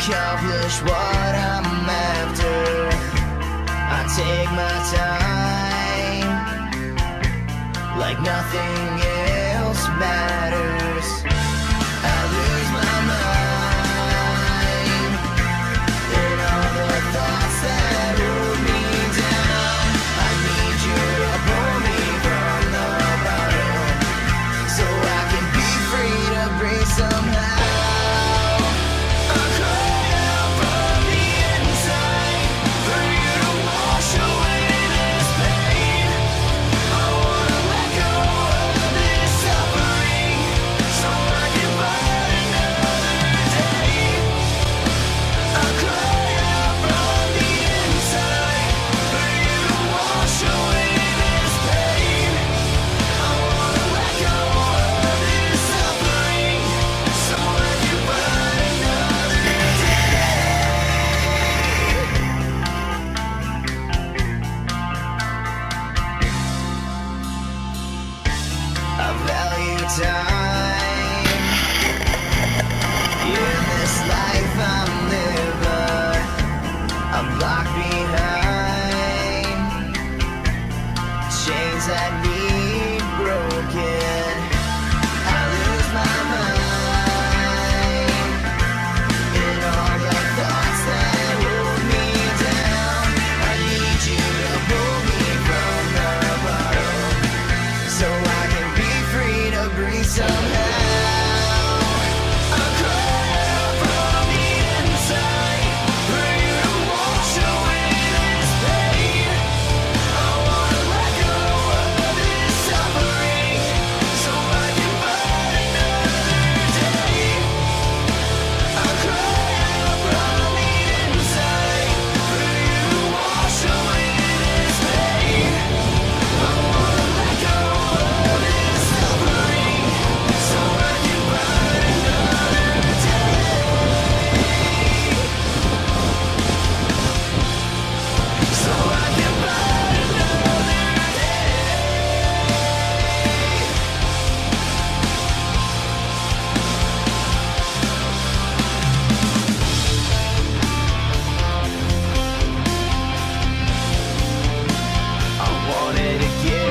accomplish what I'm after. I take my time like nothing else matters. I lose my mind in all the thoughts that hold me down. I need you to pull me from the bottom so I can be free to breathe somehow. That need broken. I lose my mind in all the thoughts that hold me down. I need you to pull me from the so I can be free to breathe. it again.